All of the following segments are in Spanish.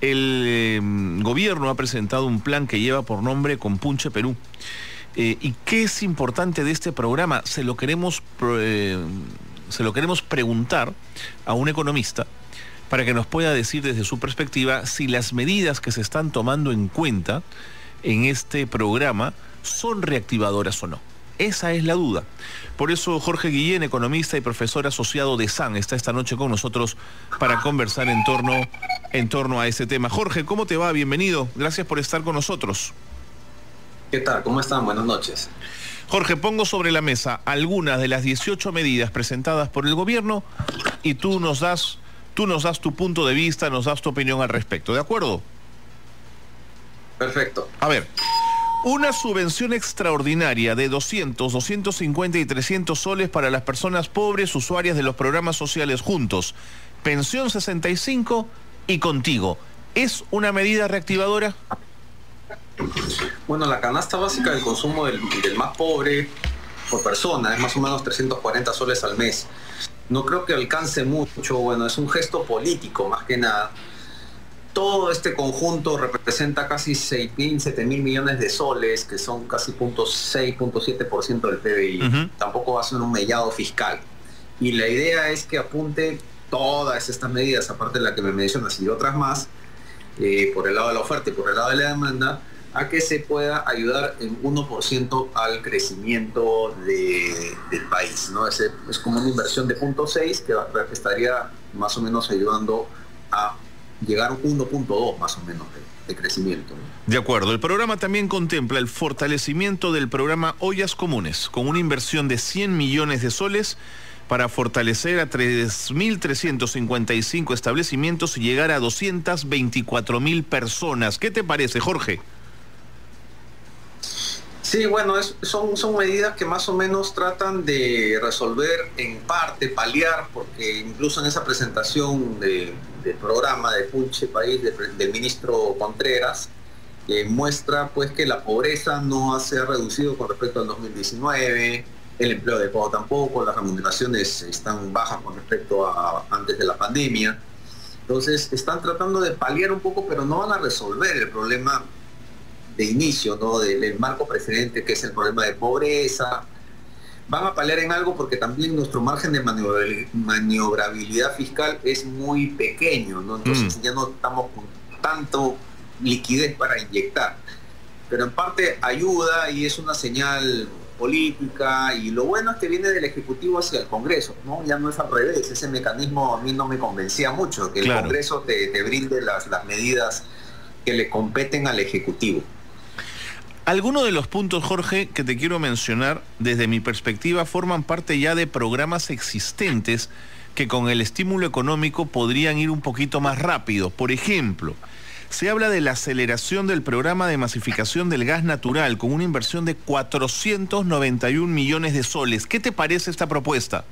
El em, gobierno ha presentado un plan que lleva por nombre Compunche Perú. Eh, ¿Y qué es importante de este programa? Se lo queremos, eh, se lo queremos preguntar a un economista para que nos pueda decir desde su perspectiva si las medidas que se están tomando en cuenta en este programa son reactivadoras o no. Esa es la duda. Por eso Jorge Guillén, economista y profesor asociado de SAN, está esta noche con nosotros para conversar en torno, en torno a ese tema. Jorge, ¿cómo te va? Bienvenido. Gracias por estar con nosotros. ¿Qué tal? ¿Cómo están? Buenas noches. Jorge, pongo sobre la mesa algunas de las 18 medidas presentadas por el gobierno y tú nos das, tú nos das tu punto de vista, nos das tu opinión al respecto. ¿De acuerdo? Perfecto. A ver, una subvención extraordinaria de 200, 250 y 300 soles para las personas pobres usuarias de los programas sociales juntos. Pensión 65 y contigo. ¿Es una medida reactivadora? Bueno, la canasta básica del consumo del, del más pobre por persona es más o menos 340 soles al mes. No creo que alcance mucho, bueno, es un gesto político más que nada todo este conjunto representa casi 6 mil, 7 mil millones de soles, que son casi 0.6, 0.7% del PBI. Tampoco va a ser un mellado fiscal. Y la idea es que apunte todas estas medidas, aparte de la que me mencionas y otras más, eh, por el lado de la oferta y por el lado de la demanda, a que se pueda ayudar en 1% al crecimiento del país. ¿no? Es, es como una inversión de 0.6 que estaría más o menos ayudando a llegar a 1.2 más o menos de, crecimiento. De acuerdo, el programa también contempla el fortalecimiento del programa Ollas Comunes, con una inversión de 100 millones de soles para fortalecer a 3.355 establecimientos y llegar a 224.000 personas. ¿Qué te parece, Jorge? Sí, bueno, son, son medidas que más o menos tratan de resolver en parte, paliar, porque incluso en esa presentación de, del programa de Pulche País del ministro Contreras, muestra pues que la pobreza no se ha reducido con respecto al 2019, el empleo adecuado tampoco, las remuneraciones están bajas con respecto a antes de la pandemia. Entonces están tratando de paliar un poco, pero no van a resolver el problema de inicio, ¿no? Del, marco precedente que es el problema de pobreza. Van a paliar en algo porque también nuestro margen de maniobrabilidad fiscal es muy pequeño, ¿no? Entonces mm. ya no estamos con tanto liquidez para inyectar. Pero en parte ayuda y es una señal política y lo bueno es que viene del Ejecutivo hacia el Congreso, ¿no? Ya no es al revés, ese mecanismo a mí no me convencía mucho, que el Congreso te, brinde las, las medidas que le competen al Ejecutivo. Algunos de los puntos, Jorge, que te quiero mencionar, desde mi perspectiva, forman parte ya de programas existentes que con el estímulo económico podrían ir un poquito más rápido. Por ejemplo, se habla de la aceleración del programa de masificación del gas natural con una inversión de 491 millones de soles. ¿Qué te parece esta propuesta?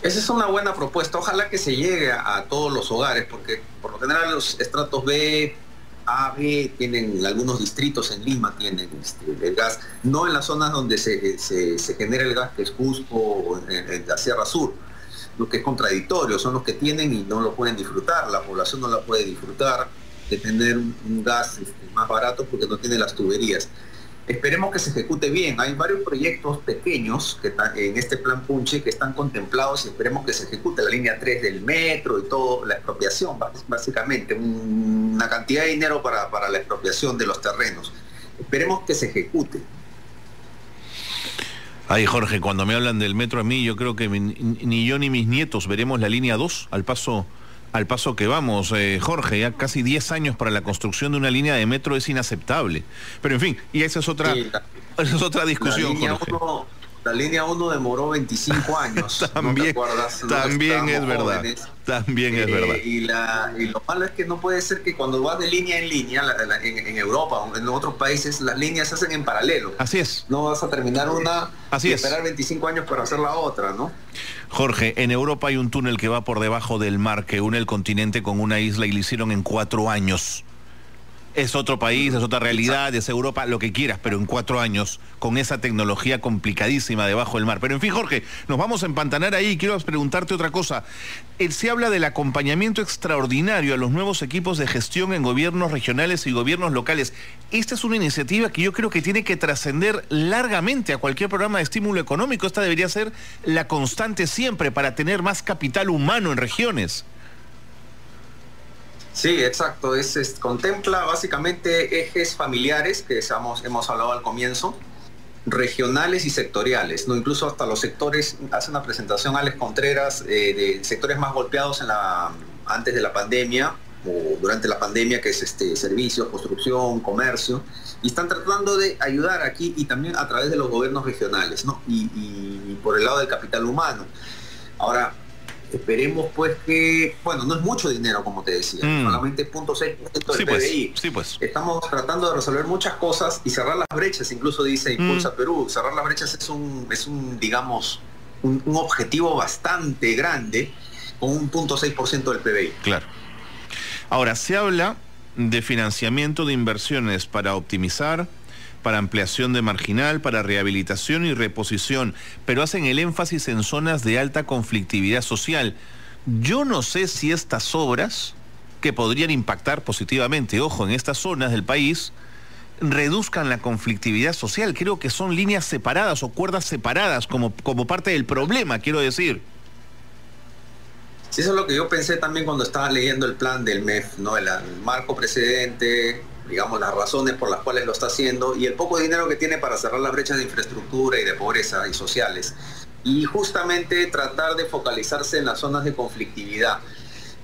Esa es una buena propuesta. Ojalá que se llegue a, todos los hogares, porque por lo general los estratos B, a, tienen algunos distritos en Lima tienen este, el gas, no en las zonas donde se, genera el gas, que es Cusco o en, la Sierra Sur, lo que es contradictorio, son los que tienen y no lo pueden disfrutar, la población no la puede disfrutar de tener un, gas este, más barato porque no tiene las tuberías. Esperemos que se ejecute bien. Hay varios proyectos pequeños que están en este plan Punche que están contemplados y esperemos que se ejecute la línea 3 del metro y todo, la expropiación, básicamente, una cantidad de dinero para, para la expropiación de los terrenos. Esperemos que se ejecute. Ay, Jorge, cuando me hablan del metro a mí, yo creo que ni yo ni mis nietos veremos la línea 2 al paso al paso que vamos, eh, Jorge, ya casi 10 años para la construcción de una línea de metro es inaceptable. Pero en fin, y esa es otra, esa es otra discusión, Jorge. La línea 1 demoró 25 años. también también es verdad. También es verdad. Y, lo malo es que no puede ser que cuando vas de línea en línea, en, Europa o en otros países, las líneas se hacen en paralelo. Así es. No vas a terminar una Así y esperar 25 años para hacer la otra, ¿no? Jorge, en Europa hay un túnel que va por debajo del mar que une el continente con una isla y lo hicieron en cuatro años. Es otro país, es otra realidad, es Europa, lo que quieras, pero en cuatro años, con esa tecnología complicadísima debajo del mar. Pero en fin, Jorge, nos vamos a empantanar ahí. Quiero preguntarte otra cosa. Eh, se habla del acompañamiento extraordinario a los nuevos equipos de gestión en gobiernos regionales y gobiernos locales. Esta es una iniciativa que yo creo que tiene que trascender largamente a cualquier programa de estímulo económico. Esta debería ser la constante siempre para tener más capital humano en regiones. Sí, exacto. Es, contempla básicamente ejes familiares que hemos, hemos hablado al comienzo, regionales y sectoriales. ¿no? Incluso hasta los sectores, hace una presentación Alex Contreras eh, de sectores más golpeados en la, antes de la pandemia o durante la pandemia, que es este, servicios, construcción, comercio, y están tratando de ayudar aquí y también a través de los gobiernos regionales, ¿no? y, y por el lado del capital humano. Ahora, Esperemos pues que, bueno, no es mucho dinero como te decía, mm. solamente 0.6% del sí, pues, PBI. sí, pues. Estamos tratando de resolver muchas cosas y cerrar las brechas, incluso dice Impulsa mm. Perú, cerrar las brechas es un, es un digamos, un, objetivo bastante grande con un 0.6% del PBI. Claro. Ahora, se habla de financiamiento de inversiones para optimizar para ampliación de marginal, para rehabilitación y reposición, pero hacen el énfasis en zonas de alta conflictividad social. Yo no sé si estas obras, que podrían impactar positivamente, ojo, en estas zonas del país, reduzcan la conflictividad social. Creo que son líneas separadas o cuerdas separadas como, como parte del problema, quiero decir. Sí, eso es lo que yo pensé también cuando estaba leyendo el plan del MEF, ¿no? el marco precedente, digamos, las razones por las cuales lo está haciendo y el poco dinero que tiene para cerrar las brechas de infraestructura y de pobreza y sociales. Y justamente tratar de focalizarse en las zonas de conflictividad.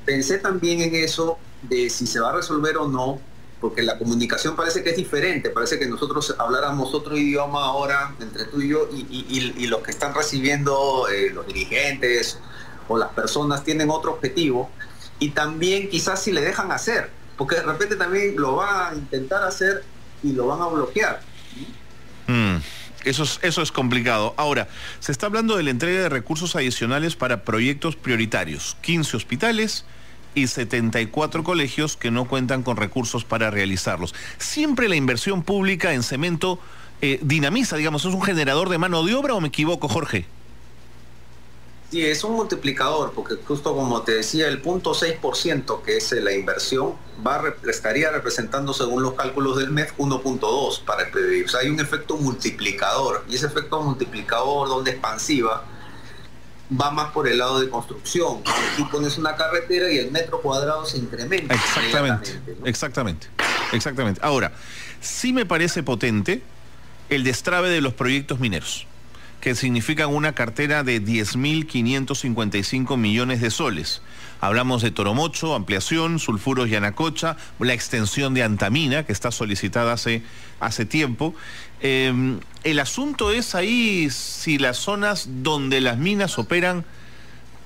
Pensé también en eso de si se va a resolver o no, porque la comunicación parece que es diferente, parece que nosotros habláramos otro idioma ahora entre tú y yo y, los que están recibiendo eh, los dirigentes o las personas tienen otro objetivo y también quizás si le dejan hacer, porque de repente también lo van a intentar hacer y lo van a bloquear. Mm, eso, es, eso es complicado. Ahora, se está hablando de la entrega de recursos adicionales para proyectos prioritarios, 15 hospitales y 74 colegios que no cuentan con recursos para realizarlos. Siempre la inversión pública en cemento eh, dinamiza, digamos, es un generador de mano de obra o me equivoco, Jorge? Sí, es un multiplicador, porque justo como te decía, el punto 6% que es la inversión va estaría representando, según los cálculos del MEF, 1.2 para el PBI. O sea, hay un efecto multiplicador, y ese efecto multiplicador, donde expansiva, va más por el lado de construcción. Aquí pones una carretera y el metro cuadrado se incrementa. Exactamente, exactamente, exactamente. Ahora, sí me parece potente el destrave de los proyectos mineros que significan una cartera de 10.555 millones de soles. Hablamos de Toromocho, ampliación, sulfuros y Anacocha, la extensión de Antamina, que está solicitada hace, hace tiempo. Em, el asunto es ahí si las zonas donde las minas operan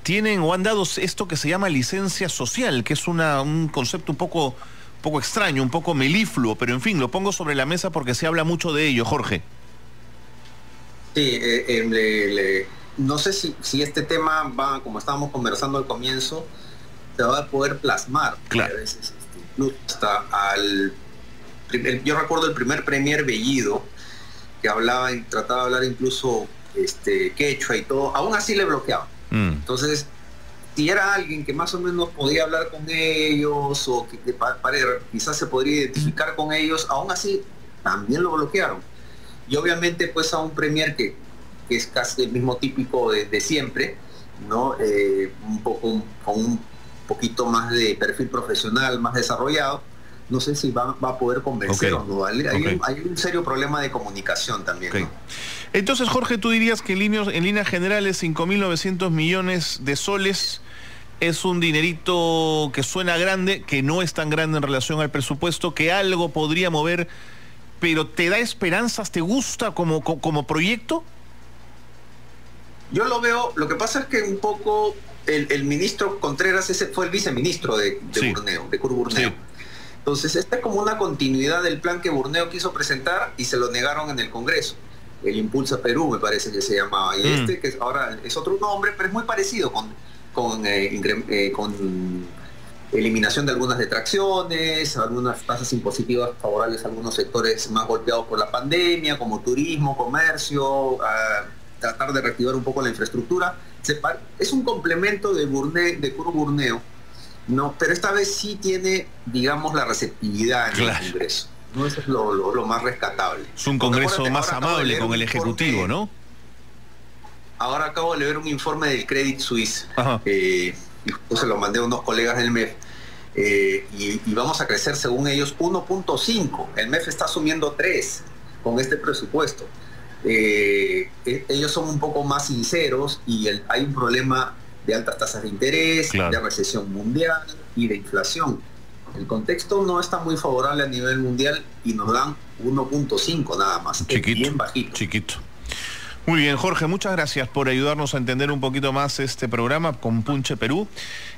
tienen o han dado esto que se llama licencia social, que es una, un concepto un poco, poco extraño, un poco melifluo, pero en fin, lo pongo sobre la mesa porque se habla mucho de ello, Jorge. Sí, eh, eh, no sé si, si, este tema va, como estábamos conversando al comienzo, se va a poder plasmar. Claro. Veces, este, hasta al yo recuerdo el primer premier Bellido que hablaba y trataba de hablar incluso este quechua y todo, aún así le bloqueaba. Mm. Entonces, si era alguien que más o menos podía hablar con ellos o que, que quizás se podría identificar con ellos, aún así también lo bloquearon. Y obviamente pues a un premier que, es casi el mismo típico de, siempre, ¿no? Eh, un poco con un poquito más de perfil profesional, más desarrollado, no sé si va, a poder convencer o no. Hay, un, serio problema de comunicación también. Entonces, Jorge, tú dirías que en, líneas, en líneas generales 5.900 millones de soles es un dinerito que suena grande, que no es tan grande en relación al presupuesto, que algo podría mover pero ¿te da esperanzas? ¿Te gusta como, como proyecto? Yo lo veo, lo que pasa es que un poco el, ministro Contreras ese fue el viceministro de, de Burneo, de Curburneo. Entonces, esta es como una continuidad del plan que Burneo quiso presentar y se lo negaron en el Congreso. El Impulsa Perú, me parece que se llamaba. Y mm. este, que ahora es otro nombre, pero es muy parecido con, con, eh, eh, con eliminación de algunas detracciones, algunas tasas impositivas favorables a algunos sectores más golpeados por la pandemia, como turismo, comercio, tratar de reactivar un poco la infraestructura. Es un complemento de, burne, de burneo, ¿no? pero esta vez sí tiene, digamos, la receptividad en el Congreso. ¿no? Eso es lo, más rescatable. Es un Congreso más amable con el Ejecutivo, ¿no? Ahora acabo de leer un informe del Credit Suisse. Eh, y se lo mandé a unos colegas del MEF. Eh, y, vamos a crecer según ellos 1.5. El MEF está asumiendo 3 con este presupuesto. Eh, e, ellos son un poco más sinceros y hay un problema de altas tasas de interés, de recesión mundial y de inflación. El contexto no está muy favorable a nivel mundial y nos dan 1.5 nada más. Chiquito, bien bajito. Chiquito. Muy bien, Jorge, muchas gracias por ayudarnos a entender un poquito más este programa con Punche Perú.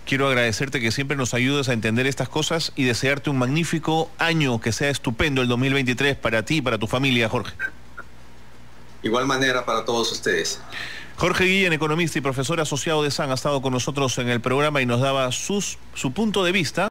Quiero agradecerte que siempre nos ayudes a entender estas cosas y desearte un magnífico año, que sea estupendo el 2023 para ti y para tu familia, Jorge. Igual manera para todos ustedes. Jorge Guillén, economista y profesor asociado de SAN, ha estado con nosotros en el programa y nos daba sus, su punto de vista.